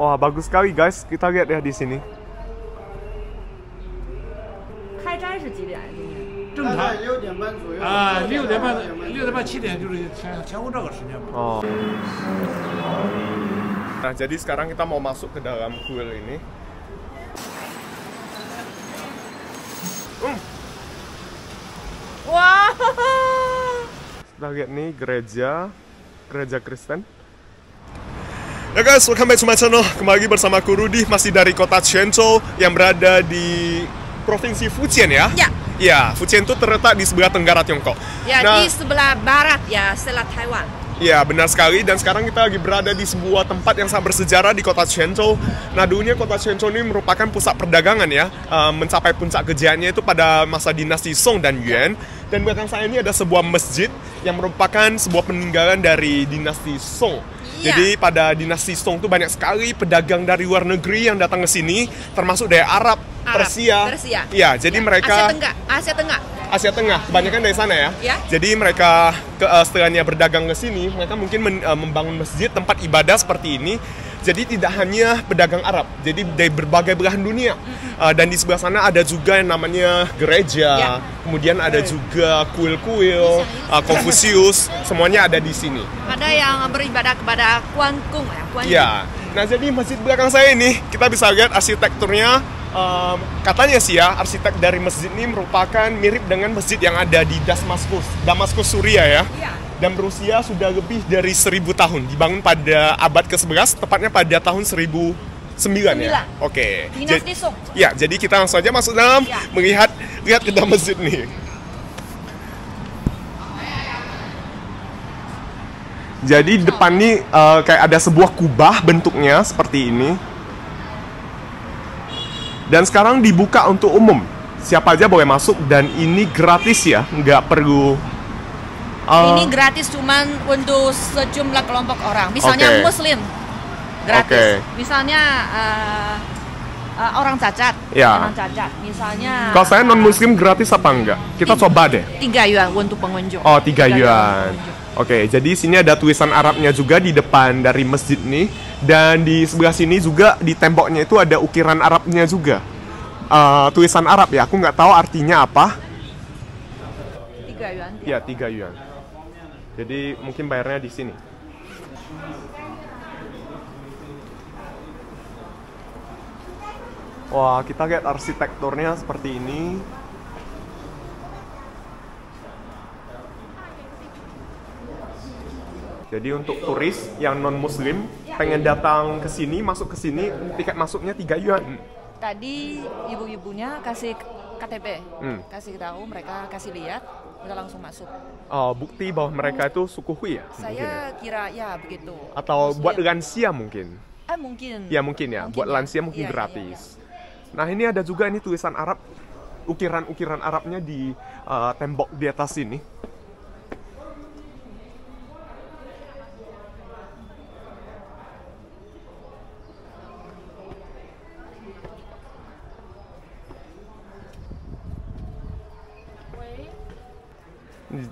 Wah, bagus sekali guys. Kita lihat ya di sini. 开斋是几点？今年正常大概六点半左右啊，六点半六六点半七点就是前前后这个时间嘛。 Oh. Nah, jadi sekarang kita mau masuk ke dalam kuil ini. Hmm, 哇， kita lihat nih gereja, gereja Kristen. Ya guys, welcome back to my channel. Kembali bersama aku Rudi, masih dari kota Chenzhou yang berada di provinsi Fujian ya. Ya. Ya, Fujian itu terletak di sebelah tenggara Tiongkok. ya Nah, di sebelah barat ya setelah Taiwan. Ya, benar sekali. Dan sekarang kita lagi berada di sebuah tempat yang sangat bersejarah di kota Chenzhou. Nah, dulunya kota Chenzhou ini merupakan pusat perdagangan ya. Eh, mencapai puncak kejayaannya itu pada masa dinasti Song dan Yuan. Dan belakang saya ini ada sebuah masjid yang merupakan sebuah peninggalan dari dinasti Song. Iya. Jadi pada dinasti Song itu banyak sekali pedagang dari luar negeri yang datang ke sini, termasuk dari Arab, Arab, Persia. Persia. Ya, jadi Ya, mereka Asia Tenggara, Asia Tengah. Asia Tengah, kebanyakan dari sana ya. Ya. Jadi mereka ke eh, setelahnya berdagang ke sini, mereka mungkin men- eh, membangun masjid tempat ibadah seperti ini. Jadi tidak hanya pedagang Arab, jadi dari berbagai belahan dunia. Eh, dan di sebelah sana ada juga yang namanya gereja, Ya. kemudian ada juga kuil-kuil, Confucius, semuanya ada di sini. Ada yang beribadah kepada Kuan Kung ya, Kuan Yin. Ya. Nah, jadi masjid belakang saya ini kita bisa lihat arsitekturnya em, katanya sih ya, arsitek dari masjid ini merupakan mirip dengan masjid yang ada di Damaskus, Damaskus Suria ya. Iya. Dan berusia sudah lebih dari 1000 tahun, dibangun pada abad ke-11, tepatnya pada tahun 1009 ya. Sembilan. Oke. Dinasti Ja- Song. Ya, jadi kita langsung aja masuk dalam Ya. melihat lihat ke dalam masjid nih. Jadi depan nih eh, kayak ada sebuah kubah bentuknya seperti ini. Dan sekarang dibuka untuk umum. Siapa aja boleh masuk dan ini gratis ya, nggak perlu. eh, Ini gratis cuman untuk sejumlah kelompok orang. Misalnya Oke. Muslim, gratis. Oke. Misalnya eh, eh, orang cacat, Ya. orang cacat. Misalnya. kalau saya non muslim gratis apa enggak? Kita coba deh. Tiga yuan untuk pengunjung. Oh, tiga yuan. pengunjung. Oke, jadi sini ada tulisan Arabnya juga di depan dari masjid nih. Dan di sebelah sini juga di temboknya itu ada ukiran Arabnya juga. Eh, tulisan Arab ya, aku nggak tahu artinya apa. Tiga yuan. Ya, tiga yuan. Jadi mungkin bayarnya di sini. Wah, kita lihat arsitekturnya seperti ini. Jadi untuk turis yang non muslim pengen datang ke sini, masuk ke sini, tiket masuknya 3 yuan. Tadi ibu-ibunya kasih KTP, Hmm. kasih tahu mereka kasih lihat, udah langsung masuk. Oh, bukti bahwa mereka itu suku Hui ya? mungkin ya? Saya kira ya begitu. Atau buat Muslim. lansia mungkin? Eh mungkin. Ya mungkin ya, Mungkin buat ya. lansia mungkin iya, gratis. Nah ini ada juga ini tulisan Arab, ukiran-ukiran Arabnya di uh, tembok di atas sini.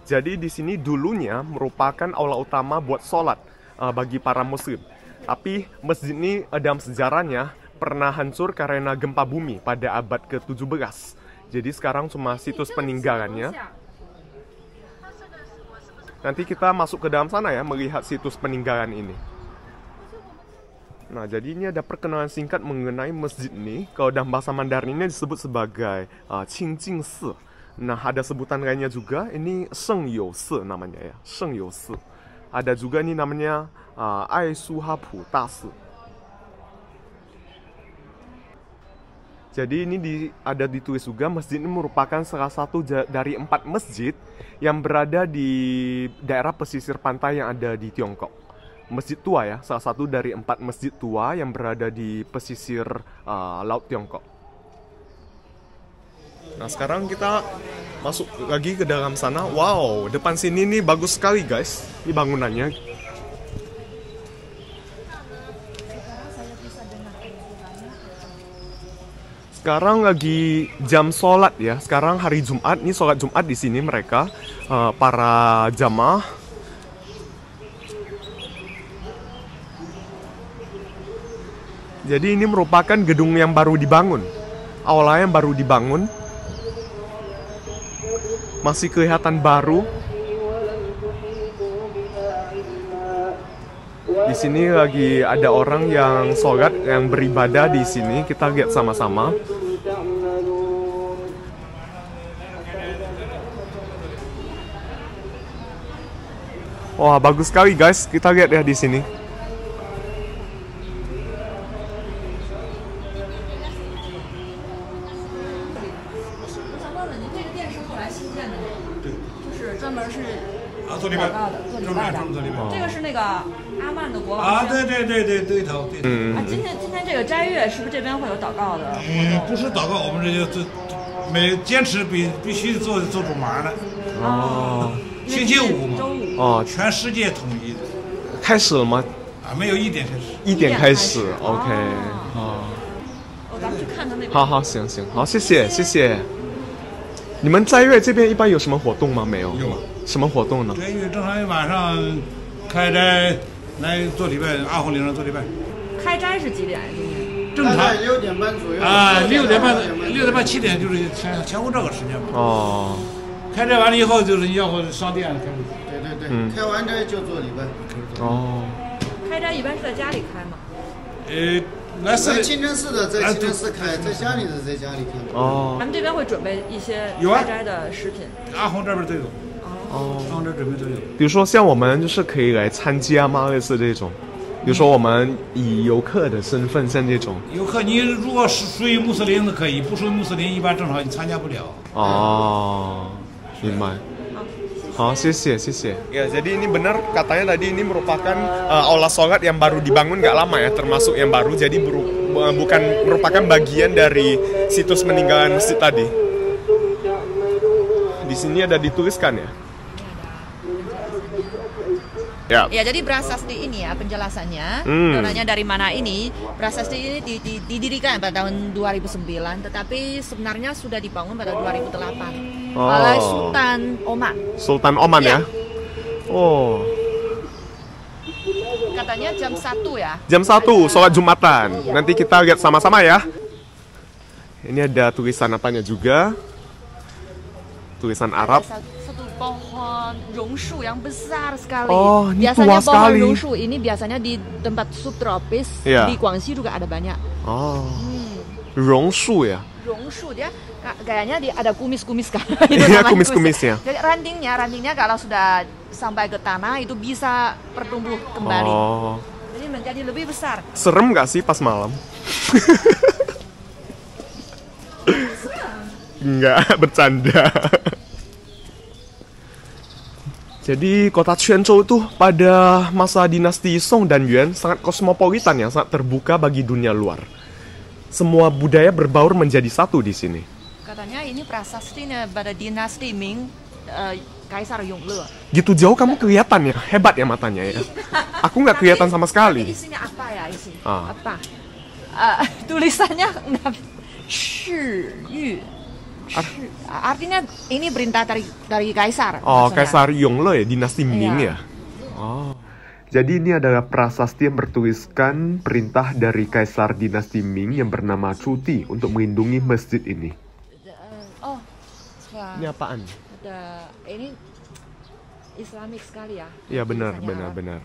Jadi di sini dulunya merupakan aula utama buat sholat uh, bagi para muslim. Tapi masjid ini uh, dalam sejarahnya pernah hancur karena gempa bumi pada abad ke-17. Jadi sekarang cuma situs peninggalannya. Nanti kita masuk ke dalam sana ya melihat situs peninggalan ini. Nah, jadi ini ada perkenalan singkat mengenai masjid ini. Kalau dalam bahasa Mandarin ini disebut sebagai uh, Qingjing Si. Nah, ada sebutan lainnya juga. Ini Sheng Si namanya ya. Sheng Si. Ada juga ini namanya uh, Ai Su Pu Da Si. Jadi ini di, ada ditulis juga masjid ini merupakan salah satu dari empat masjid yang berada di daerah pesisir pantai yang ada di Tiongkok. Masjid tua ya, salah satu dari empat masjid tua yang berada di pesisir uh, Laut Tiongkok. Nah sekarang kita masuk lagi ke dalam sana. Wow, depan sini nih bagus sekali guys. Ini bangunannya. Sekarang lagi jam sholat ya. Sekarang hari Jumat. Ini sholat Jumat di sini mereka eh, para jamaah. Jadi ini merupakan gedung yang baru dibangun. Aula yang baru dibangun. Masih kelihatan baru. Di sini lagi ada orang yang sholat, yang beribadah di sini. Kita lihat sama-sama. Wah, bagus sekali guys. Kita lihat ya di sini. 这就这每坚持必必须做做主麻的，哦星期五嘛周五。哦，全世界统一的开始了吗？啊，没有一点开始。一点开始点开始，OK，哦哦，哦，咱们去看看那边。好好，行行，好，谢谢谢谢。你们斋月这边一般有什么活动吗？没有。什么活动呢？斋月正常晚上开斋来做礼拜，阿红岭上做礼拜，开斋是几点？今天正常六点半左右啊，六点半六六点半七点就是前前后这个时间嘛。哦，开斋完了以后就是要不上店开始。对对对，嗯开完斋就做礼拜。哦，开斋一般是在家里开吗？呃，来在是清真寺的在啊清真寺开，在家里的在家里开。哦咱，们这边会准备一些有啊开斋的食品。阿红这边都有，哦，阿红这准备都有。比如说像我们就是可以来参加吗？类似这种，比如说我们以游客的身份，像这种。游客，你如果是属于穆斯林的可以，不属于穆斯林一般正常你参加不了。Oh, Iman. Oh, 谢谢谢谢. Ya, jadi ini benar katanya tadi ini merupakan uh, aula sholat yang baru dibangun nggak lama ya, termasuk yang baru. Jadi beru- bu- bukan merupakan bagian dari situs peninggalan masjid tadi. Di sini ada dituliskan ya. Ya. Ya, jadi Brasasti ini ya penjelasannya. Hmm. Donanya dari mana ini? Brasasti ini di- di- didirikan pada tahun 2009, tetapi sebenarnya sudah dibangun pada 2008 Oh. oleh Sultan Oman. Sultan Oman ya. Ya. Oh, Katanya jam 1 ya. jam 1 sholat Jumatan. Nanti kita lihat sama-sama ya. Ini ada tulisan apanya juga. Tulisan Arab. Ada satu, satu pohon rongsu yang besar sekali. Oh, ini biasanya tua pohon sekali. rongsu ini biasanya di tempat subtropis Iya. di Guangxi juga ada banyak. Oh, Hmm. rongsu ya. Rongsu dia ka- kayaknya di, ada kumis-kumis kan. Iya, kumis-kumisnya. Jadi rantingnya, rantingnya kalau sudah sampai ke tanah itu bisa bertumbuh kembali. Oh, Jadi menjadi lebih besar. serem nggak sih pas malam? Nggak, bercanda. Jadi kota Quanzhou itu pada masa dinasti Song dan Yuan sangat kosmopolitan ya, sangat terbuka bagi dunia luar. Semua budaya berbaur menjadi satu di sini. Katanya ini prasastinya pada dinasti Ming, eh, Kaisar Yongle. Gitu jauh kamu kelihatan ya, hebat ya matanya ya. Aku nggak kelihatan sama Tapi sekali. isinya apa ya isi? Ah. Apa? Eh, tulisannya nggak Shi Yu. Artinya ini perintah dari dari kaisar. Oh, maksudnya. Kaisar Yongle ya, dinasti Ming Iya. ya. Oh. Jadi ini adalah prasasti yang bertuliskan perintah dari Kaisar dinasti Ming yang bernama Cuti untuk melindungi masjid ini. Oh, wah, Ini apaan? ada ini Islamik sekali ya. Iya benar, benar, Arab. benar.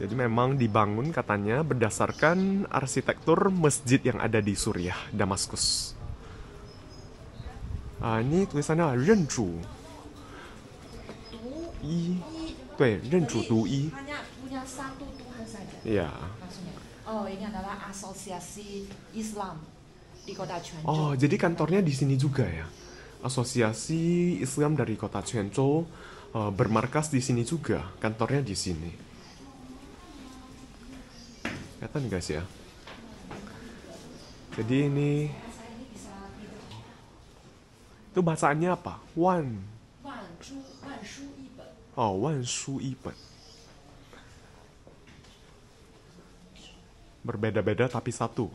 Jadi memang dibangun katanya berdasarkan arsitektur masjid yang ada di Suriah, Damaskus. Ah, ini tulisannya Renju. I, Tui, ya? Renju Du I. Iya. Oh, ini adalah asosiasi Islam di kota Quanzhou. Oh, jadi kantornya di sini juga ya? Asosiasi Islam dari kota Quanzhou uh, eh, bermarkas di sini juga, kantornya di sini kelihatan nih guys ya. Jadi ini itu bacaannya apa? Wan. Oh wan shu iben berbeda-beda tapi satu.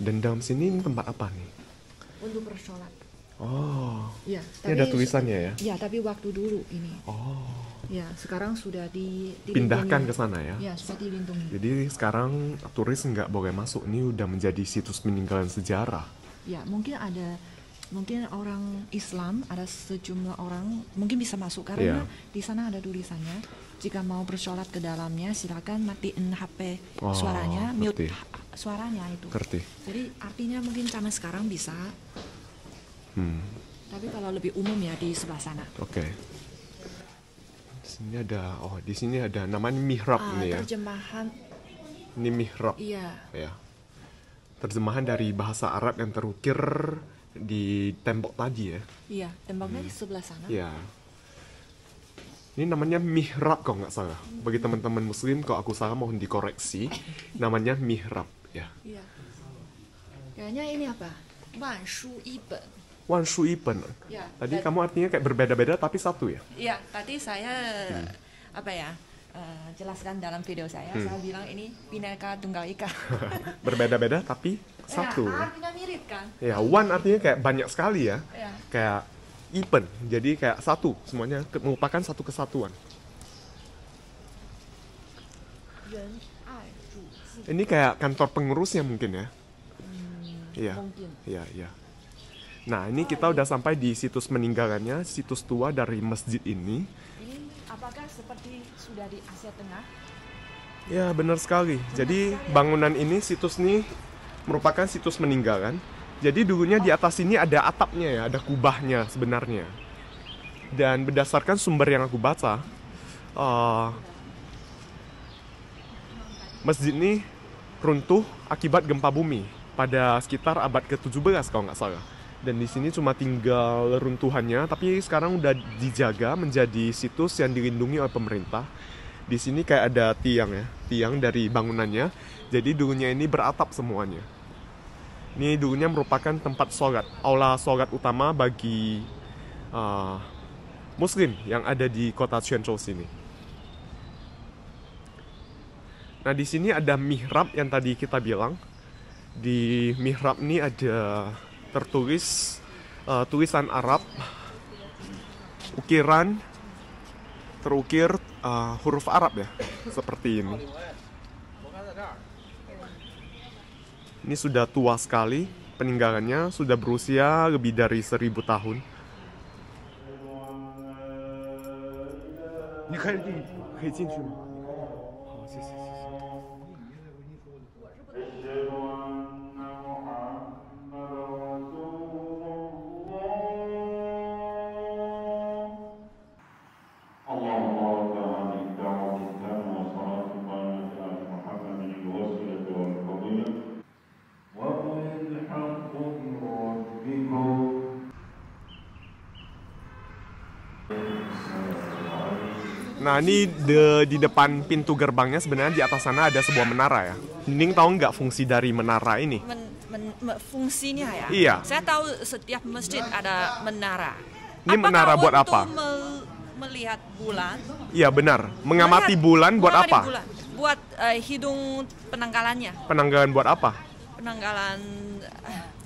Dan dalam sini ini tempat apa nih? Untuk bersolat Oh, Ya, ini ada tulisannya ya. Ya, tapi waktu dulu ini. Oh, Ya, sekarang sudah di pindahkan ke sana ya. Ya, sudah dilindungi. Jadi sekarang turis nggak boleh masuk. Ini udah menjadi situs peninggalan sejarah. Ya, mungkin ada mungkin orang Islam ada sejumlah orang mungkin bisa masuk karena Iya. di sana ada tulisannya jika mau bersolat ke dalamnya silakan matiin HP Oh, suaranya mute ngerti. suaranya itu. Ngerti? Jadi artinya mungkin zaman sekarang bisa, Hmm, tapi kalau lebih umum ya di sebelah sana. oke. Di sini ada, oh di sini ada namanya mihrab Ah, nih ya. terjemahan Ini mihrab. iya. Ya. Terjemahan dari bahasa Arab yang terukir di tembok tadi ya. Iya, temboknya di sebelah sana. Ya. Ini namanya mihrab kalau nggak salah. Bagi teman-teman muslim kalau aku salah mohon dikoreksi. Namanya mihrab ya. Iya. Kayaknya ini apa? Wan Shu Iben. Wan Shu Iben. Ya. Tadi kamu artinya kayak berbeda-beda tapi satu ya? Iya, tadi saya apa ya? eh, jelaskan dalam video saya, saya bilang ini Bhinneka Tunggal Ika. Berbeda-beda tapi satu. Ya, artinya mirip kan? Ya, one artinya kayak banyak sekali ya. Ya. Kayak Ipen, jadi kayak satu semuanya ke- merupakan satu kesatuan. Zi. Ini kayak kantor pengurusnya mungkin ya? Iya. mungkin. Iya, iya. Nah, ini kita udah sampai di situs meninggalannya, situs tua dari masjid ini. Ini apakah seperti sudah di Asia Tengah? Ya, benar sekali. Jadi, bangunan ini, situs ini merupakan situs meninggalan. Jadi, dulunya di atas ini ada atapnya ya, ada kubahnya sebenarnya. Dan berdasarkan sumber yang aku baca, eh, masjid ini runtuh akibat gempa bumi pada sekitar abad ke-17 kalau nggak salah. Dan di sini cuma tinggal runtuhannya, tapi sekarang udah dijaga menjadi situs yang dilindungi oleh pemerintah. Di sini kayak ada tiang ya, tiang dari bangunannya. Jadi dulunya ini beratap semuanya. Ini dulunya merupakan tempat sholat, aula sholat utama bagi uh, Muslim yang ada di kota Quanzhou sini. Nah di sini ada mihrab yang tadi kita bilang. Di mihrab ini ada tertulis uh, tulisan Arab, ukiran terukir uh, huruf Arab ya, seperti ini. Ini sudah tua sekali, peninggalannya sudah berusia lebih dari seribu tahun. 你 Nah ini de- di depan pintu gerbangnya sebenarnya di atas sana ada sebuah menara ya. Nining tahu nggak fungsi dari menara ini? Men, men- me- fungsinya ya? Iya. Saya tahu setiap masjid ada menara. Ini menara buat untuk apa? mel- melihat bulan. Iya benar. Mengamati Melihat- bulan buat apa? bulan. Buat eh, hidung penanggalannya. Penanggalan buat apa? Penanggalan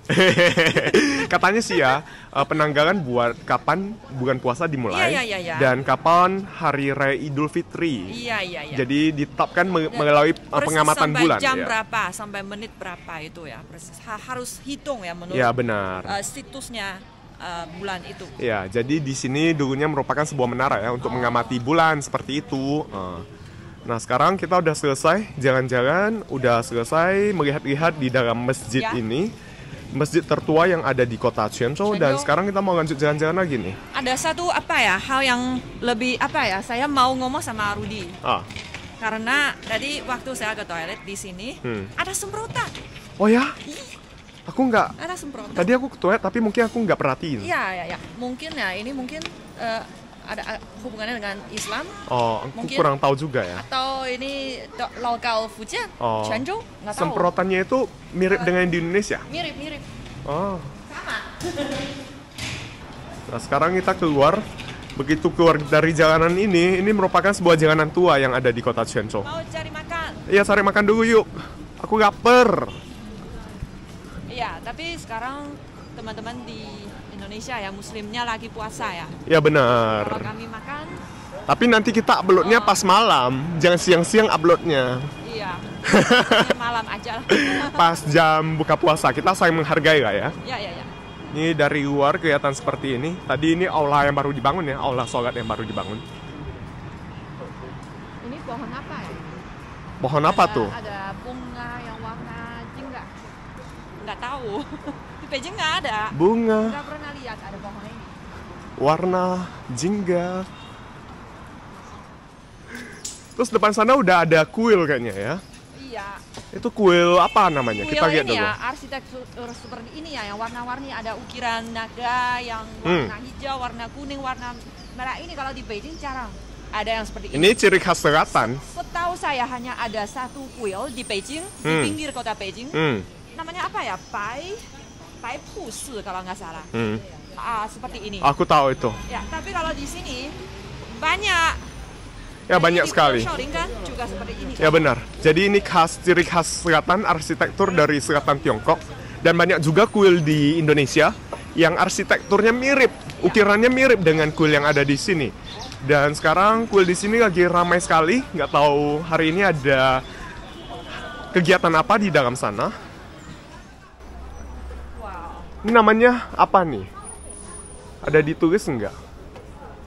Katanya sih ya eh, penanggalan buat kapan bulan puasa dimulai Iya, iya, iya, iya. dan kapan hari raya Idul Fitri. iya iya iya. Jadi ditetapkan me- melalui eh, pengamatan sampai bulan. jam ya. berapa sampai menit berapa itu ya persis Ha- harus hitung ya menurut Ya benar. eh, situsnya eh, bulan itu. Ya, jadi di sini dulunya merupakan sebuah menara ya untuk mengamati bulan seperti itu. Eh, Nah, sekarang kita udah selesai jalan-jalan, udah selesai melihat-lihat di dalam masjid Ya. ini. Masjid tertua yang ada di kota Quanzhou dan sekarang kita mau lanjut jalan-jalan lagi nih. Ada satu apa ya hal yang lebih apa ya saya mau ngomong sama Rudi Ah. karena tadi waktu saya ke toilet di sini Hmm. ada semprotan, Oh ya? Aku nggak ada semprotan. Tadi aku ke toilet tapi mungkin aku nggak perhatiin. Iya ya ya mungkin ya ini mungkin eh, ada hubungannya dengan Islam Oh, aku Mungkin- kurang tahu juga ya. atau ini lokal Fujian, Oh. Quanzhou nggak tahu. Semprotannya itu mirip dengan di Indonesia. Mirip mirip Oh. sama. Nah, sekarang kita keluar. Begitu keluar dari jalanan ini, ini merupakan sebuah jalanan tua yang ada di kota Quanzhou. Mau cari makan. Iya, cari makan dulu yuk. Aku lapar. Iya, tapi sekarang teman-teman di Indonesia ya muslimnya lagi puasa ya. Ya benar. Kalau kami makan, Tapi nanti kita uploadnya pas malam, jangan siang-siang uploadnya. iya. Malam aja lah. Pas jam buka puasa, kita saling menghargai lah ya. ya ya ya. Ini dari luar kelihatan seperti ini. Tadi ini aula yang baru dibangun ya, aula sholat yang baru dibangun. Ini pohon apa ya? Pohon apa Ada- tuh? Ada bunga yang warna jingga. Nggak tahu. Di Beijing nggak ada. Bunga Nggak pernah lihat ada pohon ini. warna jingga. Terus depan sana udah ada kuil kayaknya ya. Iya. Itu kuil apa namanya? Kuil kita lihat dulu. ya, arsitektur seperti ini ya, yang warna-warni ada ukiran naga yang Hmm. warna hijau, warna kuning, warna merah. Ini kalau di Beijing jarang ada yang seperti ini. Ini ciri khas selatan. Setahu saya hanya ada satu kuil di Beijing, di Hmm. pinggir kota Beijing. Hmm. Namanya apa ya? Pai Pai Pu Si kalau nggak salah. Hmm. Ah, seperti ini. Aku tahu itu. Ya, tapi kalau di sini banyak. Ya banyak sekali. Kan juga seperti ini. Ya benar. Jadi ini khas ciri khas selatan arsitektur dari selatan Tiongkok dan banyak juga kuil di Indonesia yang arsitekturnya mirip, ukirannya mirip dengan kuil yang ada di sini. Dan sekarang kuil di sini lagi ramai sekali. Nggak tahu hari ini ada kegiatan apa di dalam sana. Ini namanya apa nih? Ada ditulis nggak?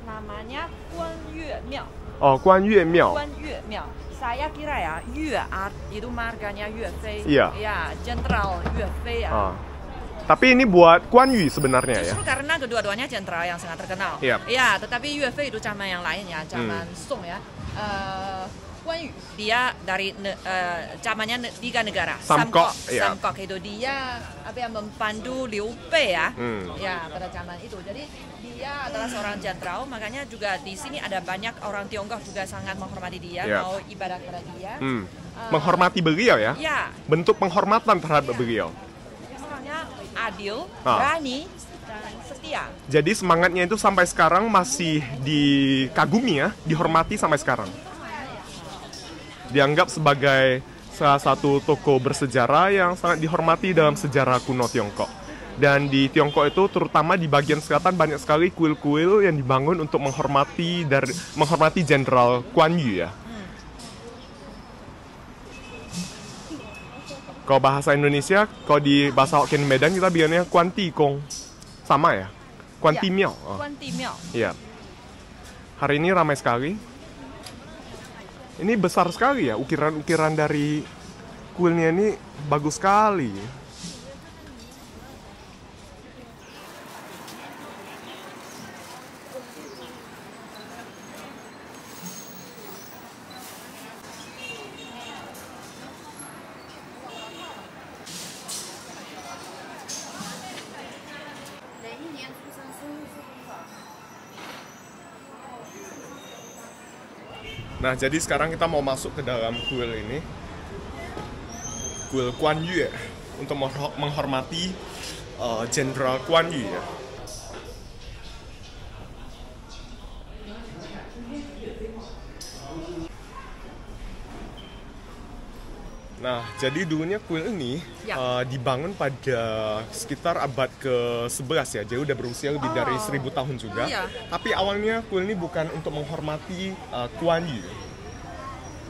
Namanya Guan Yue Miao. Oh, Guan Yue Miao. Guan Yue Miao. Saya kira ya, Yue art itu marganya Yue Fei. Iya. Ya, Jenderal Yue Fei ya. Ah. Tapi ini buat Guan Yu sebenarnya ya. Justru karena kedua-duanya jenderal yang sangat terkenal. Iya. Ya, tetapi Yue Fei itu zaman yang lain ya, zaman Song ya. Eh, Guan Yu dia dari ne, eh, zamannya tiga negara. Samkok, Samkok, iya. Samkok itu dia apa yang mempandu Liu Bei ya. Hmm. Ya, pada zaman itu. Jadi dia adalah seorang jenderal, makanya juga di sini ada banyak orang Tiongkok juga sangat menghormati dia, Iya. mau ibadah kepada dia. Hmm. Menghormati beliau ya. Ya, Bentuk penghormatan terhadap Iya. beliau. orangnya adil, Ah. berani, dan setia. Jadi semangatnya itu sampai sekarang masih dikagumi ya, dihormati sampai sekarang. Dianggap sebagai salah satu toko bersejarah yang sangat dihormati dalam sejarah kuno Tiongkok. Dan di Tiongkok itu terutama di bagian selatan banyak sekali kuil-kuil yang dibangun untuk menghormati dari menghormati Jenderal Guan Yu ya. Kalau bahasa Indonesia, kalau di bahasa Hokkien Medan kita bilangnya Kuan Ti Kong. Sama ya? Kuan Ti Ya, Miao. Oh. Guan Ti Miao. Iya. Hari ini ramai sekali. Ini besar sekali ya, ukiran-ukiran dari kuilnya ini bagus sekali. Nah, jadi sekarang kita mau masuk ke dalam kuil ini. Kuil Kuan Yu ya, untuk menghor- menghormati uh, Jenderal Kuan Yu ya. Nah, jadi dulunya kuil ini Ya. uh, dibangun pada sekitar abad ke-11 ya. Jadi udah berusia lebih dari Oh. 1000 tahun juga. Iya. Tapi awalnya kuil ini bukan untuk menghormati uh, Kuan Yu.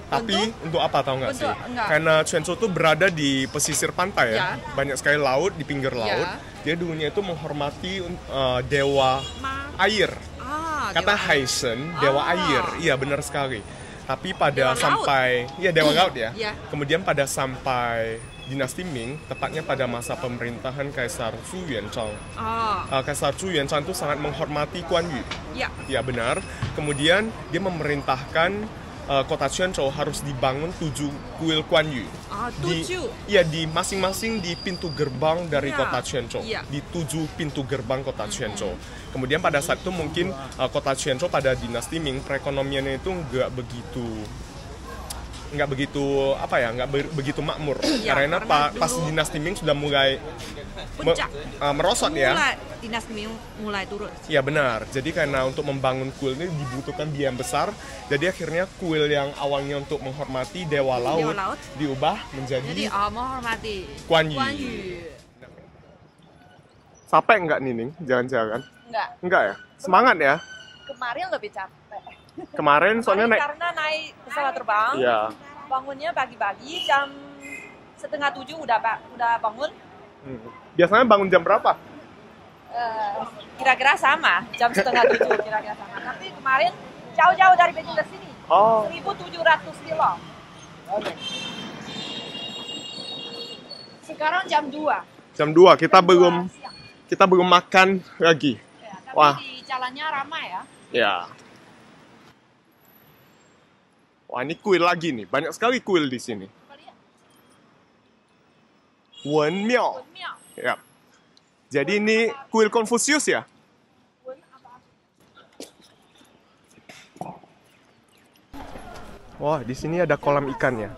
Tapi untuk, apa tahu nggak sih? Untuk- enggak. Karena Quanzhou itu berada di pesisir pantai ya. Ya. Banyak sekali laut di pinggir laut. Dia dulunya itu menghormati uh, dewa Ma. air. Ah, Kata Dewa- Haisen, dewa Ah. air. Iya benar sekali. Tapi pada Dewa sampai ya dewa laut ya. Iya. Kemudian pada sampai dinasti Ming, tepatnya pada masa pemerintahan Kaisar Su Yuanzhang. Ah, Uh, Kaisar Su Yuanzhang itu sangat menghormati Kuan Yu. ya. Ya benar. Kemudian dia memerintahkan uh, kota Quanzhou harus dibangun tujuh kuil Kuan Yu. Ah, Di- tujuh. Iya di masing-masing di pintu gerbang dari Ya, kota Quanzhou. iya. Di tujuh pintu gerbang kota Quanzhou. Kemudian pada saat itu mungkin uh, kota Quanzhou pada dinasti Ming perekonomiannya itu nggak begitu nggak begitu apa ya nggak be- begitu makmur Iya, karena, karena pa- pas dulu- dinasti Ming sudah mulai me- Puncak. uh, merosot ya Mulai dinasti Ming mulai turun. Iya benar. Jadi karena untuk membangun kuil ini dibutuhkan biaya yang besar. Jadi akhirnya kuil yang awalnya untuk menghormati dewa laut, Dewa laut. diubah menjadi Jadi ah, menghormati Kuan Yu. Yu. Capek nggak Nining jalan-jalan? Enggak, Enggak ya? Semangat ya? kemarin lebih capek. Kemarin soalnya naik... karena naik pesawat terbang, Iya. bangunnya pagi-pagi jam setengah tujuh udah pak udah bangun. Hmm. Biasanya bangun jam berapa? Eh, kira-kira sama jam setengah tujuh kira-kira sama. Tapi kemarin jauh-jauh dari Beijing ke sini, Oh, 1.700 kilo. Sekarang jam 2 jam 2. Kita Jam belum 2 siang. kita belum makan lagi. Ya, tapi Wah. di jalannya ramai ya. Ya. Wah, ini kuil lagi nih. Banyak sekali kuil di sini. Coba lihat, Wen Miao. Ya. Jadi ini kuil Konfusius ya? Wah, di sini ada kolam ikannya.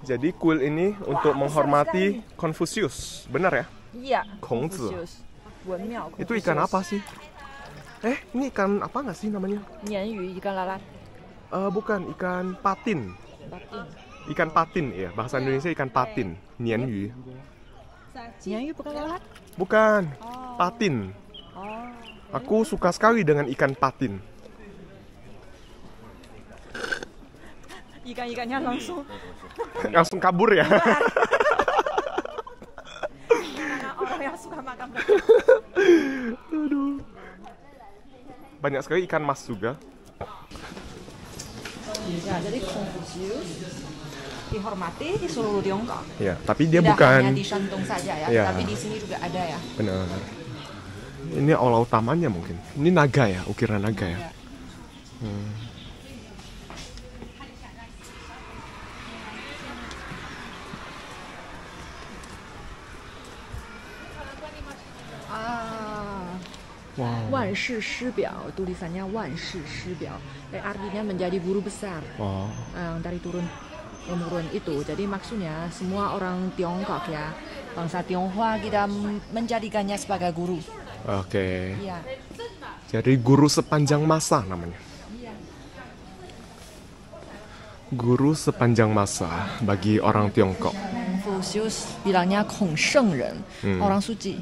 Jadi kuil ini untuk menghormati Konfusius. Benar ya? Iya. Kongzi. Itu ikan apa sih? Eh, ini ikan apa nggak sih namanya? Nianyu ikan lalat. Eh, bukan, ikan patin. Batin. Ikan patin, ya. Bahasa Indonesia ikan patin. Nianyu. Nianyu bukan lalat? Bukan, patin. Oh. Aku suka sekali dengan ikan patin. Ikan-ikannya langsung Langsung kabur ya. karena orang yang suka makan Aduh. Banyak sekali ikan mas juga. Ya, jadi Confucius dihormati di seluruh Tiongkok. Ya, tapi dia Tidak bukan hanya di Shantung saja ya, ya, tapi di sini juga ada ya. Benar. Ini olah utamanya mungkin. Ini naga ya, ukiran naga ya. ya. Hmm. Ah. Wow. Wan Shi Shi Biao, tulisannya Wan Shi Shi Biao. Eh, artinya menjadi guru besar. Wow. Um, dari turun temurun itu. Jadi maksudnya semua orang Tiongkok ya, bangsa Tionghoa kita menjadikannya sebagai guru. Oke. Iya. Jadi guru sepanjang masa namanya. Iya. Guru sepanjang masa bagi orang Tiongkok. Confucius bilangnya Kong Sheng Ren, Hmm. orang suci.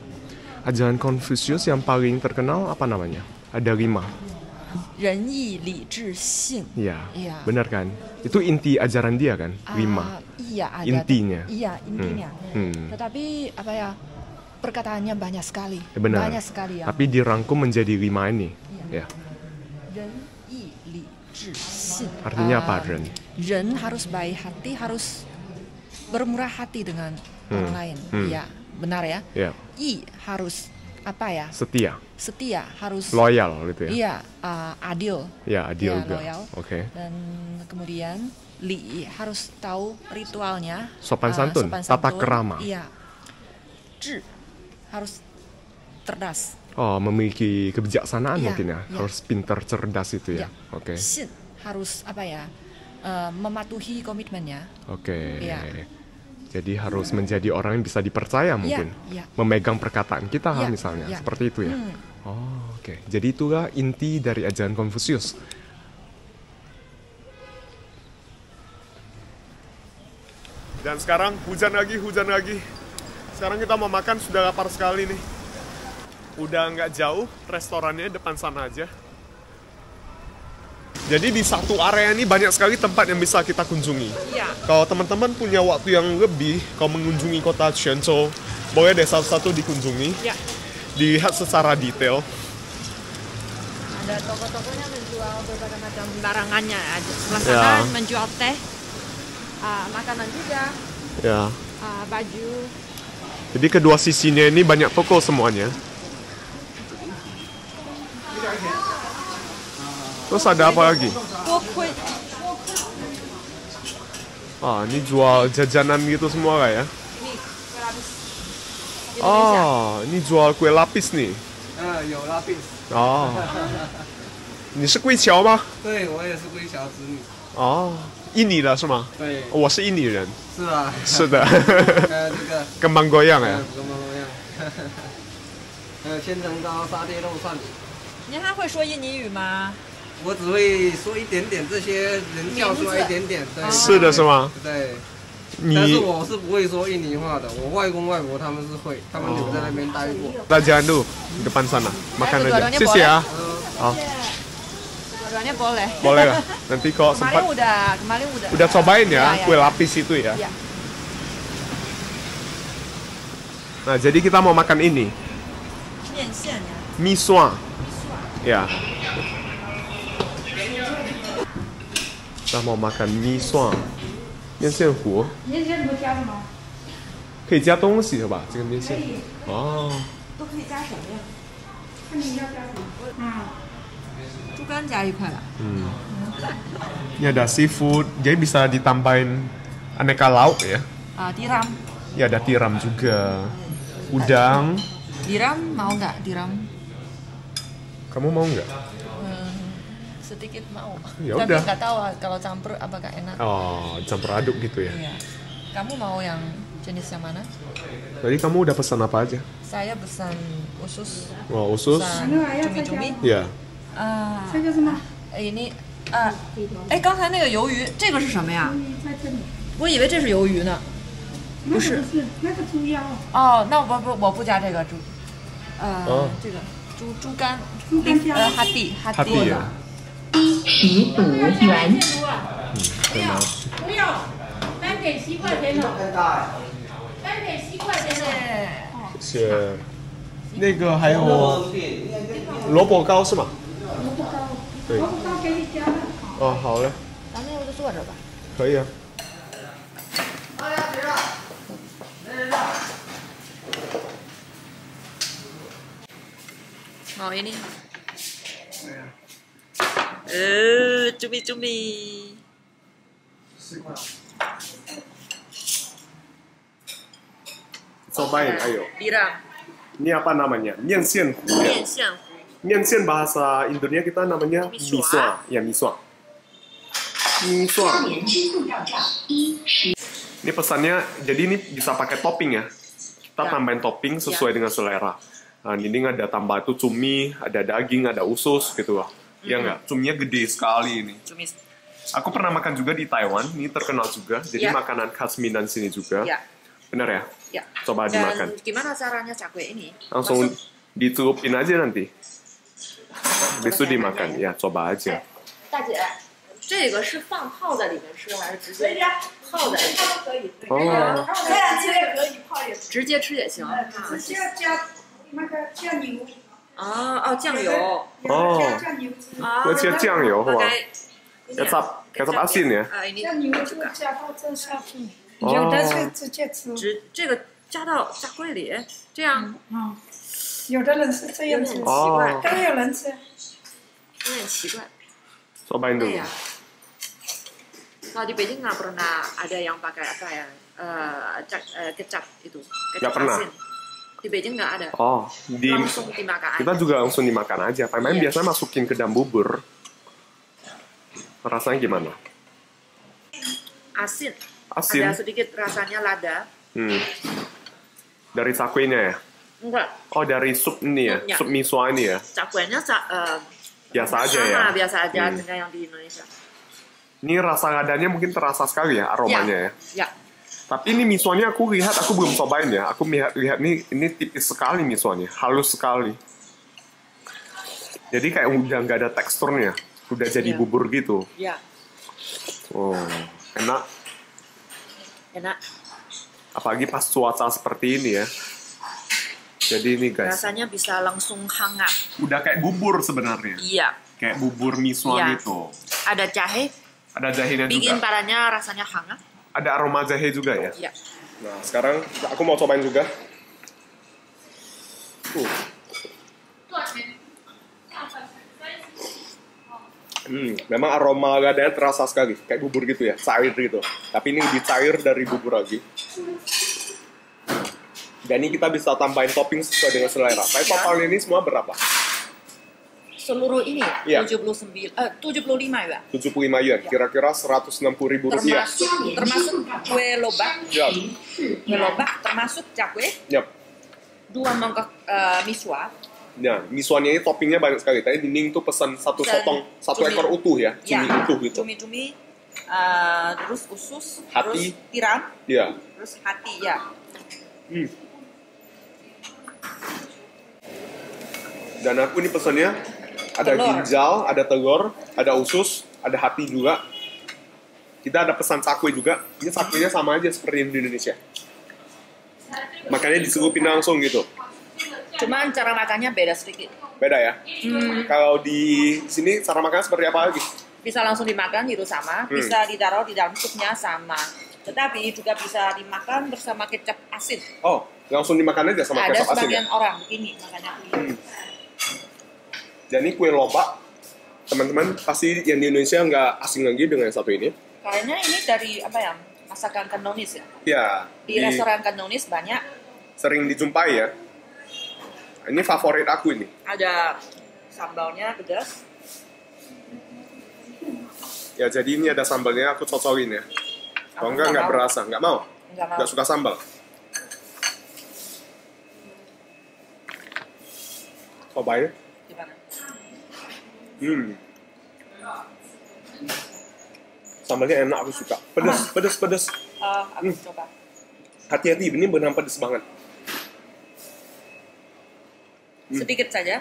Ajaran Konfusius yang paling terkenal apa namanya? Ada lima. 仁义礼智信。 Iya. Iya. Benar kan? Itu inti ajaran dia kan? Lima. Ah, iya ada. Intinya. Iya intinya. Hmm. Tetapi apa ya perkataannya banyak sekali. Ya, benar. Banyak sekali ya. Tapi dirangkum menjadi lima ini. Ya. 仁义礼智信。 Artinya apa, Ah, Ren? Ren harus baik hati, harus bermurah hati dengan orang lain. Hmm. Iya, benar ya. Ya. I harus apa ya? Setia, Setia, harus loyal gitu ya. Iya, ah, adil. Ya, adil Iya, juga. loyal. Oke. Dan kemudian li harus tahu ritualnya. Sopan ah, santun, sopan tata santun. kerama. Iya. Zhi harus cerdas. Oh, memiliki kebijaksanaan Iya, mungkin ya. iya. Harus pintar cerdas itu ya. Iya. Oke. Xin harus apa ya? eh, mematuhi komitmennya. Oke. Iya. Jadi harus menjadi orang yang bisa dipercaya mungkin. iya. Memegang perkataan kita Iya, misalnya. iya. Seperti itu ya. Hmm. Oh, oke. Jadi itulah inti dari ajaran Konfusius. Dan sekarang hujan lagi, hujan lagi. Sekarang kita mau makan sudah lapar sekali nih. Udah nggak jauh, restorannya depan sana aja. Jadi di satu area ini banyak sekali tempat yang bisa kita kunjungi. Iya. Kalau teman-teman punya waktu yang lebih, kalau mengunjungi kota Shenzhou, boleh deh satu-satu dikunjungi, Ya. dilihat secara detail. Ada toko-tokonya menjual berbagai macam barangannya. Ada sebelah Ya. sana menjual teh, ah, makanan juga, Ya. ah, baju. Jadi kedua sisinya ini banyak toko semuanya. Terus ada apa lagi? Ah, ini jual jajanan gitu semua lah ya. Oh, ini jual kue lapis nih. 嗯，有拉饼，哦，你是桂桥吗？对我也是桂桥子女，哦，印尼的是吗？对，我是印尼人。是吧？是的，呃，这个，跟芒果一样哎呃，。怎么怎么样？还有千层糕、沙爹肉串，你还会说印尼语吗？我只会说一点点，这些人叫出来一点点，对，是的，是吗？对， 但是你我是不会说印尼话的，我外公外婆他们是会，他们有在那边待过。 kita jalan dulu di depan sana makan aja dua-duanya Sisi ya Uh, oh, Dua-duanya boleh. boleh lah nanti kalau Kemarin sempat udah, kemarin udah. udah cobain ya Iya, iya, kue iya. lapis itu ya Iya. nah jadi kita mau makan ini 面线 呀。 mie suan ya kita mau makan mie suan 面线糊面线不加什么？可以加东西是吧这个面线哦都可以加什么呀？看你要加什么？啊，猪肝加一块吧。 Hmm. Ini ada seafood, jadi bisa ditambahin aneka lauk ya. 啊，tiram. Ya ada tiram juga, udang. Tiram mau nggak tiram? Kamu mau nggak? Hmm, sedikit mau. Ya Tapi udah. nggak tahu kalau campur apakah enak. Oh, campur aduk gitu ya. Iya. Kamu mau yang jenis yang mana? Tadi kamu udah pesan apa aja? Saya pesan usus, Wah, usus. pesan Anu, ayah, cumi-cumi. Ya. 啊，这个什么？ ini 啊，哎，刚才那个鱿鱼，这个是什么呀？在这里。我以为这是鱿鱼呢。那个是不是，那个猪腰，哦，那我不我不加这个猪，呃，哦这个猪猪肝，猪肝加呃哈蒂哈蒂 Hati 的 ya. 不要，不要，单点七块钱的，单点七块钱的。是那个还有萝卜糕是吗？萝卜糕，对萝卜糕给你加了。哦，好嘞，咱们要不就坐着吧。可以啊。Mau ini? Eh, cumi-cumi. Cobain, ayo. Bira. Ini apa namanya? Mian xian hu. Mian xian. Mian xian bahasa Indonesia kita namanya miswa. Ya, miswa. Miswa. Ini pesannya, jadi ini bisa pakai topping ya. Kita ya. tambahin topping sesuai ya. dengan selera. Nah, ini ada tambah itu cumi, ada daging, ada usus gitu lah. Ya nggak? Cuminya gede sekali ini. Cumi. Aku pernah makan juga di Taiwan, ini terkenal juga. Jadi Ya. makanan khas Minang sini juga. Ya, Bener ya? ya. Coba dimakan. Dan gimana caranya cakwe ini? Langsung Masuk- dicelupin aja nanti. Habis itu dimakan. Ya, coba aja. 大姐，这个是放泡在里面吃，还是直接泡在里面？可以，哦，这样吃也可以，泡也可以。直接吃也行。直接加那个酱油，啊 哦，酱油。有的加酱油汁，啊， Buat siap酱油是吧 pakai ini ya, Kecap, kecap asin ya? Ah, ini 酱油就 juga. 加到这下去，哦有的是直接吃，直这个加到炸柜里，这样啊，有的人是这样吃，有点哦，都有人吃。有点奇怪。 cobain 对 dulu. 呀。Kalau di Beijing nggak pernah ada yang pakai apa ya, eh, cak- eh, kecap itu, kecap Nggak pernah? asin. Di Beijing nggak ada. Oh, di Langsung dimakan kita aja. juga langsung dimakan aja. Pemain Iya. biasanya masukin ke dalam bubur. Rasanya gimana? Asin. Asin. Ada sedikit rasanya lada. Hmm. Dari cakwenya ya? Enggak, Oh, dari sup ini ya? Supnya. Sup miso ini ya? cakwenya sa- eh, Biasa aja sama, ya? biasa aja Hmm. dengan yang di Indonesia. Ini rasa ladanya mungkin terasa sekali ya aromanya ya. Ya, Tapi ini misonya aku lihat aku belum cobain ya. Aku lihat lihat nih ini tipis sekali misonya, halus sekali. Jadi kayak udah nggak ada teksturnya, udah jadi Iya. bubur gitu. ya, Oh, enak. enak. Apalagi pas cuaca seperti ini ya. Jadi ini guys, Rasanya bisa langsung hangat. udah kayak bubur sebenarnya. Iya, Kayak bubur miso Iya. gitu. ada jahe, Ada jahenya bikin juga. paranya rasanya hangat. Ada aroma jahe juga ya. Iya. Nah, sekarang aku mau cobain juga. Uh. Hmm, memang aroma ladanya terasa sekali, kayak bubur gitu ya, cair gitu. Tapi ini lebih cair dari bubur lagi. Dan ini kita bisa tambahin topping sesuai dengan selera. Tapi total ini semua berapa? Seluruh ini Iya. 79 eh 75 ya. 75 yuan, kira-kira 160 ribu rupiah. Termasuk termasuk kue lobak, Yap, kue lobak termasuk cakwe, yap. dua mangkok eh, miswa, Nah, misonya ini toppingnya banyak sekali. Tadi Nining tuh pesan satu Dan sotong, satu cumi. ekor utuh ya, cumi ya, utuh gitu. cumi-cumi, Eh, terus usus, Hati. terus tiram, Iya. terus hati ya. Hmm. Dan aku ini pesannya ada Telur. ginjal, ada telur, ada usus, ada hati juga. Kita ada pesan sakwe juga. Ini sakwenya sama aja seperti di Indonesia. Makanya diselupin langsung gitu. Cuman cara makannya beda sedikit. Beda ya. Hmm. Kalau di sini cara makan seperti apa lagi? Bisa langsung dimakan gitu sama, Hmm. bisa ditaruh di dalam supnya sama. Tetapi juga bisa dimakan bersama kecap asin. Oh, langsung dimakan aja sama Ada kecap asin ya. sebagian orang begini makanya Jadi kue lobak, teman-teman pasti yang di Indonesia nggak asing lagi dengan yang satu ini. Kayaknya ini dari apa ya? Masakan Kanonis ya. Ya, Di restoran Kanonis banyak sering dijumpai ya. Ini favorit aku ini. ada sambalnya pedas. Ya jadi ini ada sambalnya aku cocokin ya. Kalau enggak nggak nggak berasa, nggak mau, Enggak mau. nggak suka sambal. Cobain. Hmm. Sambalnya enak aku suka. Pedas, pedas, pedas. Eh, aku Hmm. coba. Hati-hati, ini benar pedas banget. Hmm. Sedikit saja.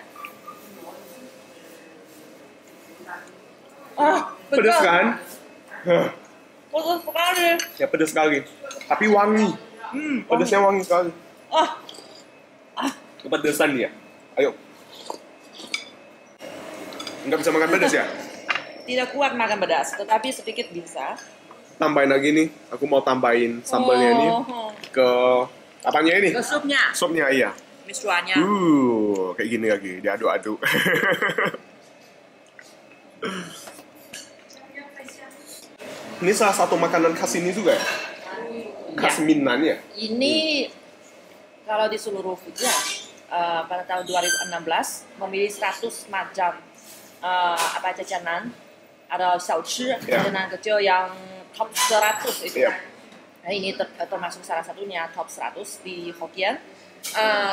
Ah, Pedas kan? Pedas sekali. ya pedas sekali. Tapi wangi. Hmm, Pedasnya wangi sekali. Ah, Kepedesan dia. Ayo. Nggak bisa makan pedas ya? tidak kuat makan pedas, tetapi sedikit bisa. Tambahin lagi nih. Aku mau tambahin sambalnya ini Oh, ke apanya ini? Ke supnya, Supnya iya. mistuannya. Uh, kayak gini lagi, diaduk-aduk. ini salah satu makanan khas ini juga ya? Khas Minnan ya? Ini kalau di seluruh Fujian eh, pada tahun 2016 memilih 100 macam apa jajanan ada jajanan kecil yang top 100 itu. Iya. Nah, ini ter- termasuk salah satunya top 100 di Hokkien.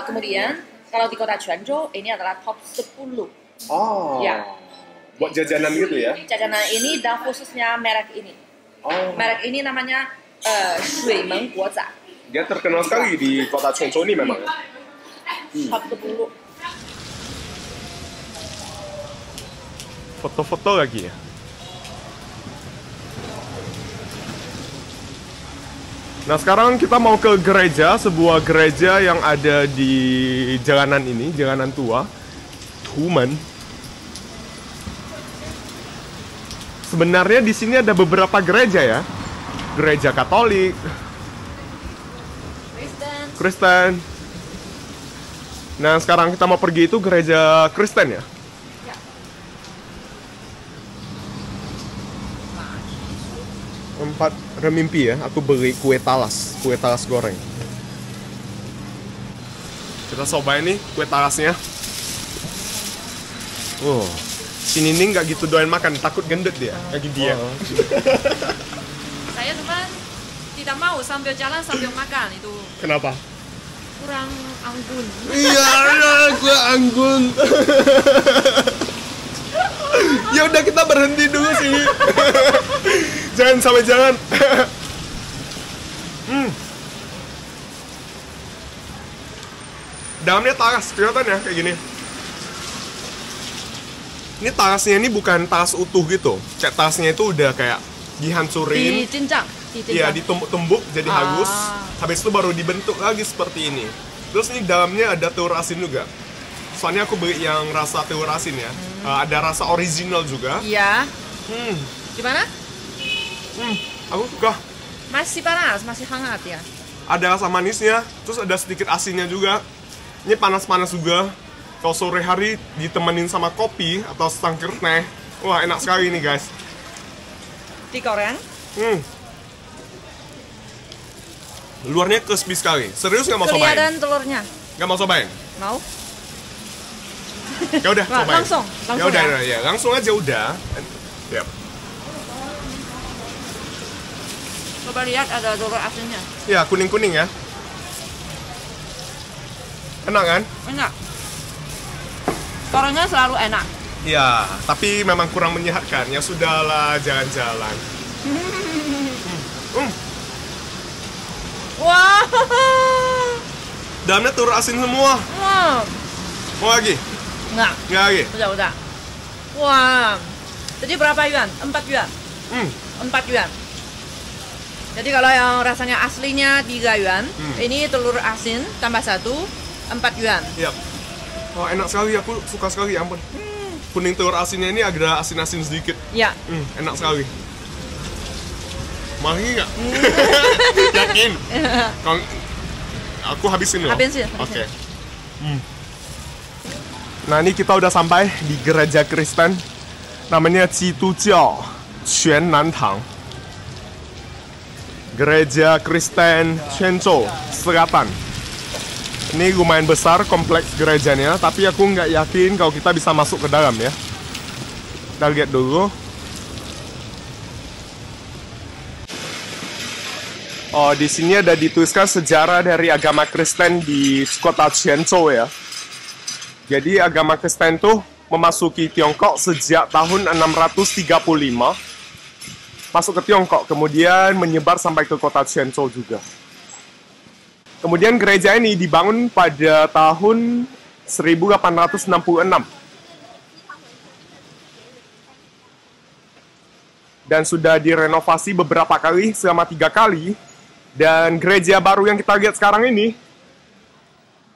Kemudian kalau di kota Quanzhou ini adalah top 10 Oh. Ya. Buat jajanan gitu ya? jajanan ini dan khususnya merek ini. Oh. Merek ini namanya eh, Shui Meng Guoza. Dia terkenal sekali di kota Chongzhou ini memang. ya? Top 10. Foto-foto lagi ya? Nah sekarang kita mau ke gereja, sebuah gereja yang ada di jalanan ini, jalanan tua, Tumen. Sebenarnya di sini ada beberapa gereja ya, gereja Katolik, Kristen. Kristen. Nah sekarang kita mau pergi itu gereja Kristen ya? Empat remimpi ya, aku beli kue talas, kue talas goreng. Kita cobain nih kue talasnya. Oh, si Nining nggak gitu doain makan, takut gendut dia, kayak dia. Saya teman tidak mau sambil jalan sambil makan itu Kenapa? kurang anggun. Iya, iya, gue anggun. ya udah kita berhenti dulu sini. jangan sampai jangan. hmm. Dalamnya talas, kelihatan ya kayak gini. Ini talasnya ini bukan talas utuh gitu. Kayak talasnya itu udah kayak dihancurin. Dicincang, Iya, ditumbuk-tumbuk jadi Ah. halus. Habis itu baru dibentuk lagi seperti ini. Terus ini dalamnya ada telur asin juga. Soalnya aku beli yang rasa telur asin ya. Eh, ada rasa original juga. Iya. Hmm, Gimana? Hmm, aku suka. Masih panas, masih hangat ya. Ada rasa manisnya, terus ada sedikit asinnya juga. Ini panas-panas juga. Kalau sore hari ditemenin sama kopi atau setangkir teh, wah enak sekali ini guys. Digoreng. Hmm. Luarnya crispy sekali. Serius nggak mau cobain? Kelihatan telurnya. Nggak mau cobain? Mau? Ya udah, cobain. langsung, Ya langsung udah, ya? ya, langsung aja udah. Yap. Coba lihat ada telur asinnya. Ya, kuning-kuning ya. Enak kan? Enak. Telurnya selalu enak. Ya, tapi memang kurang menyehatkan. Ya sudahlah, jalan-jalan. Wah. Dalamnya telur asin semua. Wah. Mau lagi? Enggak, Nggak lagi? udah udah. Wah. Jadi berapa yuan? 4 yuan. Hmm. 4 yuan. Jadi kalau yang rasanya aslinya 3 yuan, Hmm. ini telur asin tambah satu 4 yuan. Iya. Oh enak sekali, aku suka sekali, ya ampun. Kuning telur asinnya ini agak asin-asin sedikit. Ya. Hmm, enak sekali. Lagi nggak? Yakin? Kalau aku habisin loh. Habisin, Oke. habisin. Hmm. Nah ini kita udah sampai di gereja Kristen. Namanya Citu Jiao Quan Nantang. Gereja Kristen Quanzhou Selatan. Ini lumayan besar kompleks gerejanya, tapi aku nggak yakin kalau kita bisa masuk ke dalam ya. Kita lihat dulu. Oh, di sini ada dituliskan sejarah dari agama Kristen di kota Quanzhou ya. Jadi agama Kristen tuh memasuki Tiongkok sejak tahun 635. Masuk ke Tiongkok, kemudian menyebar sampai ke kota Quanzhou juga. Kemudian gereja ini dibangun pada tahun 1866. Dan sudah direnovasi beberapa kali, selama tiga kali. Dan gereja baru yang kita lihat sekarang ini,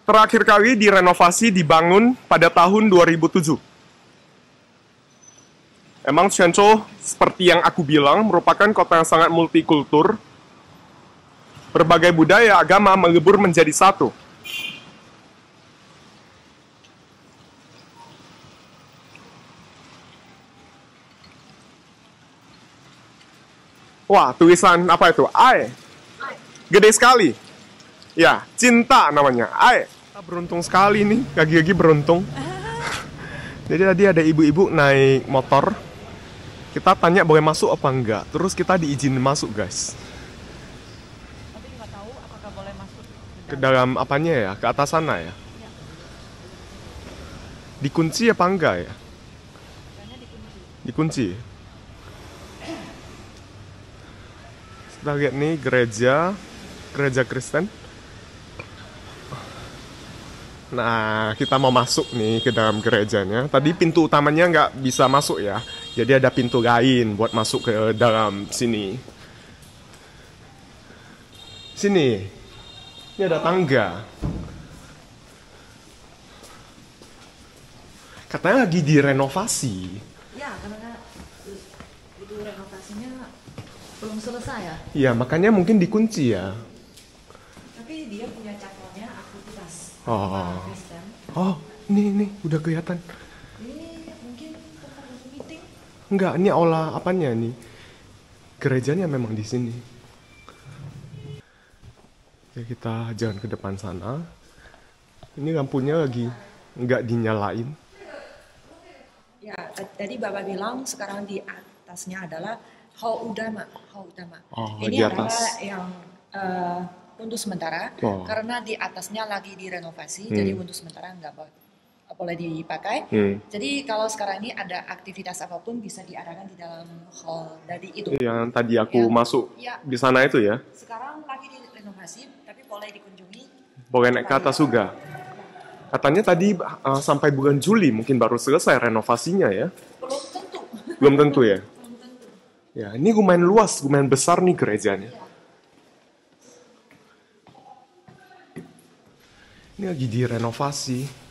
terakhir kali direnovasi dibangun pada tahun 2007. Emang Quanzhou, seperti yang aku bilang, merupakan kota yang sangat multikultur, berbagai budaya agama melebur menjadi satu. Wah, tulisan apa itu? Ai. Gede sekali. Ya, cinta namanya. Ai. Kita beruntung sekali nih, gagi-gagi beruntung. Jadi tadi ada ibu-ibu naik motor. Kita tanya boleh masuk apa enggak. Terus kita diizinin masuk, guys. Tapi nggak tahu apakah boleh masuk. ke dalam. apanya ya? Ke atas sana ya? Dikunci apa enggak ya? Dikunci. Kita lihat nih gereja. Gereja Kristen. Nah kita mau masuk nih ke dalam gerejanya. Tadi pintu utamanya nggak bisa masuk ya jadi ada pintu lain buat masuk ke dalam sini sini ini ada tangga. Katanya lagi direnovasi. Ya, karena itu renovasinya belum selesai ya. Iya, makanya mungkin dikunci ya. Tapi dia punya catatnya aktivitas Oh. Kristen. Oh, ini ini udah kelihatan. Enggak, ini aula apanya nih? Gerejanya memang di sini. Ya kita jalan ke depan sana. Ini lampunya lagi nggak dinyalain. Ya, tadi Bapak bilang sekarang di atasnya adalah hall utama, hall utama. Oh, Ini di adalah atas. yang eh, untuk sementara Oh. karena di atasnya lagi direnovasi, Hmm. jadi untuk sementara nggak bo- boleh dipakai. Hmm. Jadi kalau sekarang ini ada aktivitas apa pun bisa diadakan di dalam hall dari itu. Yang tadi aku Ya. masuk Ya. di sana itu ya. Sekarang lagi direnovasi, tapi boleh dikunjungi. Boleh naik ke atas juga. Katanya tadi uh, sampai bulan Juli mungkin baru selesai renovasinya ya. Belum tentu. Belum tentu ya. Belum tentu. Ya, ini lumayan luas, lumayan besar nih gerejanya. Ini lagi direnovasi.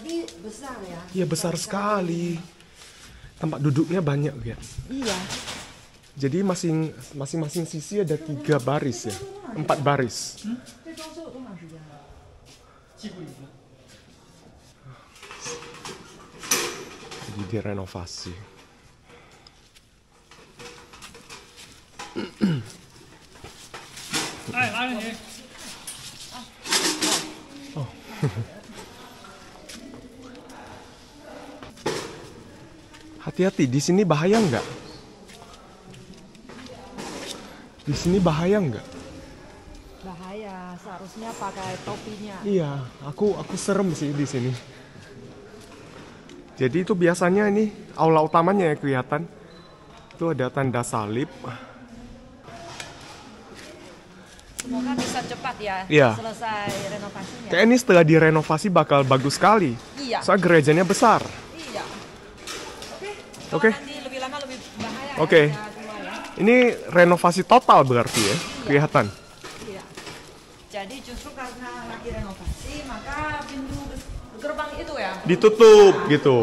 Tapi besar ya. Iya besar sekali. Tempat duduknya banyak ya. Iya. Jadi masing masing-masing sisi ada tiga baris ya, empat baris. Jadi direnovasi. Ai, ai, ai. Hati-hati, di sini bahaya nggak? Di sini bahaya nggak? Bahaya, seharusnya pakai topinya. Iya, aku aku serem sih di sini. Jadi itu biasanya ini aula utamanya ya kelihatan. Itu ada tanda salib. Semoga bisa cepat ya Iya. selesai renovasinya. Kayak ini setelah direnovasi bakal bagus sekali. Iya. Soalnya gerejanya besar. Iya. Oke. Oke. Kalau nanti lebih lama lebih bahaya. Oke. ya, ya. Ini renovasi total berarti ya, kelihatan. Iya. Jadi justru karena lagi renovasi, maka pintu gerbang itu ya. Ditutup gitu.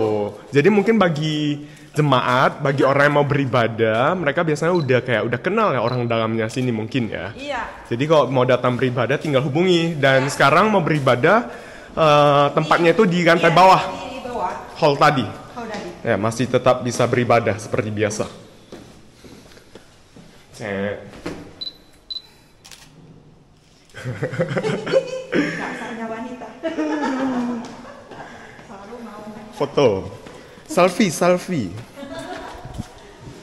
Jadi mungkin bagi jemaat, bagi orang yang mau beribadah, mereka biasanya udah kayak udah kenal ya orang dalamnya sini mungkin ya. Iya. Jadi kalau mau datang beribadah tinggal hubungi dan sekarang mau beribadah eh, tempatnya itu di lantai Iya, bawah Di bawah. hall tadi. Ya, masih tetap bisa beribadah seperti biasa. Cek. Dasarnya wanita. Foto. Selfie, selfie.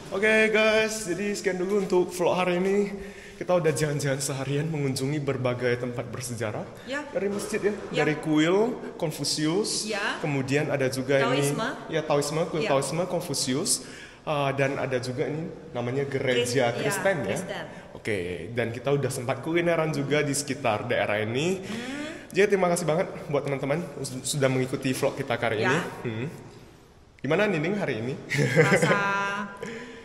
Oke guys, jadi sekian dulu untuk vlog hari ini. Kita udah jalan-jalan seharian mengunjungi berbagai tempat bersejarah Ya. dari masjid ya, Ya. dari kuil Confucius, Ya. kemudian ada juga Taoisme. ini, ya Taoisme, kuil Ya. Taoisme Confucius, uh, dan ada juga ini namanya gereja ya, Kristen ya. Kristen. Oke, dan kita udah sempat kulineran juga di sekitar daerah ini. Jadi terima kasih banget buat teman-teman su- sudah mengikuti vlog kita kali Ya. ini. Hmm. Gimana Nining hari ini? Rasa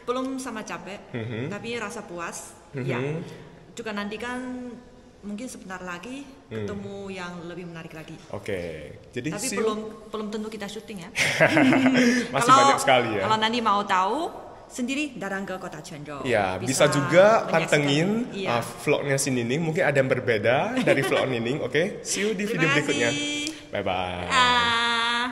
belum sama capek, Mhm. tapi rasa puas. Mhm. Ya. Juga nanti kan mungkin sebentar lagi Hmm. ketemu yang lebih menarik lagi. Oke, jadi Tapi you. belum belum tentu kita syuting ya. Masih banyak sekali ya. Kalau nanti mau tahu sendiri datang ke kota Chenzhou. Ya, bisa, juga menyaksikan. pantengin Iya. uh, vlognya si Nining. Mungkin ada yang berbeda dari vlog Nining. Oke, see you di Terima video berikutnya. Bye bye. Ah.